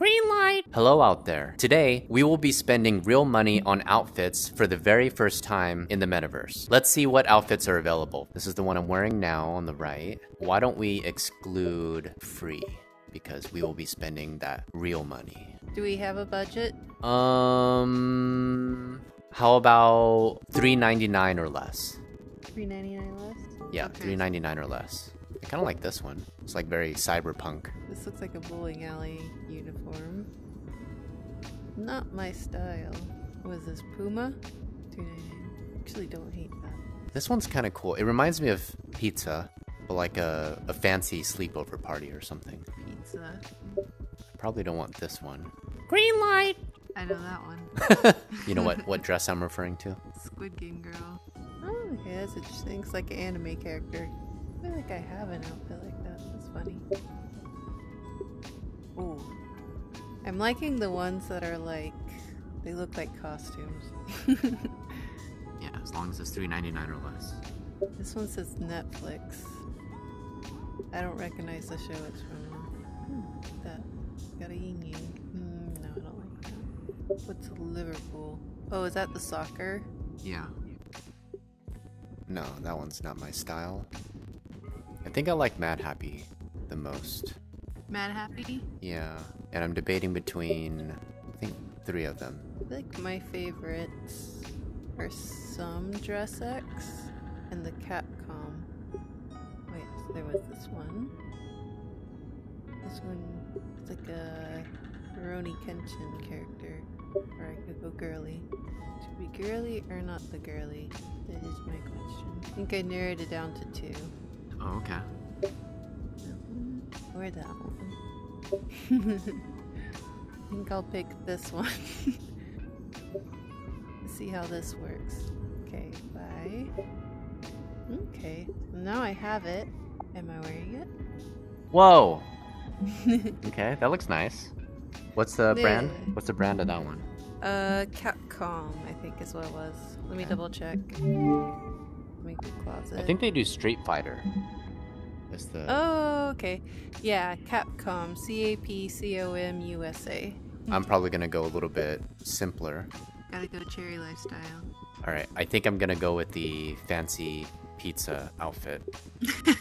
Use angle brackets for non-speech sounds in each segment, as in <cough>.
Green light. Hello out there. Today, we will be spending real money on outfits for the very first time in the metaverse. Let's see what outfits are available. This is the one I'm wearing now on the right. Why don't we exclude free? Because we will be spending that real money. Do we have a budget? Um, how about 3.99 or less? Three ninety nine less. Yeah, Okay. 3.99 or less. I kind of like this one. It's like very cyberpunk. This looks like a bowling alley uniform. Not my style. What is this? Puma? Two ninety nine. Actually, don't hate that. This one's kind of cool. It reminds me of pizza, but like a, a fancy sleepover party or something. Pizza. Probably don't want this one. Green light. I know that one. <laughs> You know what, what dress I'm referring to? Squid Game girl. Oh, that's interesting. It's like an anime character. I feel like I have an outfit like that. That's funny. Ooh. I'm liking the ones that are like they look like costumes. <laughs> <laughs> Yeah, as long as it's 3.99 or less. this one says Netflix. I don't recognize the show it's from. Hmm, that got a yin yang. Hmm, no, I don't like that. What's Liverpool? Oh, is that the soccer? Yeah. No, that one's not my style. I think I like Mad Happy the most. Mad Happy? Yeah, and I'm debating between, I think, three of them. I feel like my favorites are some Dress X and the Capcom. Wait, there was this one. This one it's like a Rurouni Kenshin character. Or I could go girly. Should be girly or not the girly? That is my question. I think I narrowed it down to two. Oh, okay. Or that one. <laughs> I think I'll pick this one. Let's <laughs> see how this works. Okay, bye. Okay, now I have it. Am I wearing it? Whoa! <laughs> okay, that looks nice. What's the brand? What's the brand of that one? Uh, Capcom, I think is what it was. Let me double check. Make the closet. I think they do Street Fighter. That's the. Oh, okay. Yeah, Capcom. C A P C O M U S A. I'm probably gonna go a little bit simpler. Gotta go cherry lifestyle. All right, I think I'm gonna go with the fancy pizza outfit,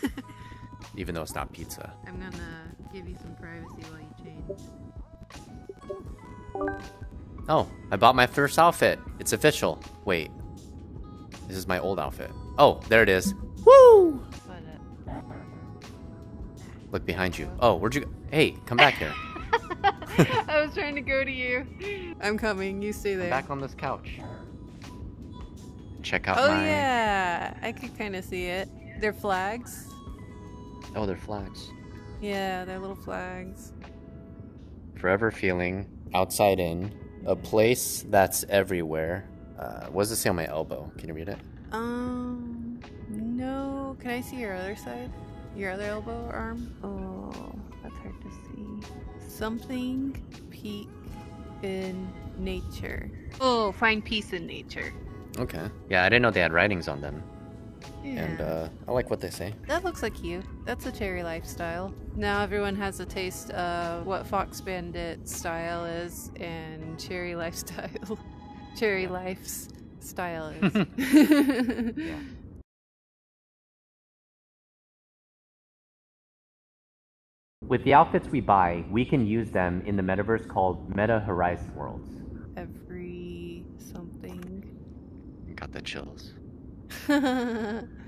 <laughs> even though it's not pizza. I'm gonna give you some privacy while you change. Oh, I bought my first outfit. It's official. Wait, this is my old outfit. Oh, there it is. Woo! But, Look behind you. Oh, where'd you? Go? Hey, come back here. <laughs> I was trying to go to you. I'm coming. You stay Come there. back on this couch. Check out Oh my. yeah, I could kind of see it. They're flags. Oh, they're flags. Yeah, they're little flags. Forever feeling outside in a place that's everywhere. Uh, what does it say on my elbow? Can you read it? Um, no. Can I see your other side? Your other elbow or arm? Oh, that's hard to see. Something peak in nature. Oh, find peace in nature. Okay. Yeah, I didn't know they had writings on them, Yeah. and uh, I like what they say. That looks like you. That's a cherry lifestyle. Now everyone has a taste of what Fox Bandit style is and cherry lifestyle. <laughs> cherry life's style is. <laughs> <laughs> With the outfits we buy, we can use them in the metaverse called Meta Horizon Worlds. Every something. Got the chills. <laughs>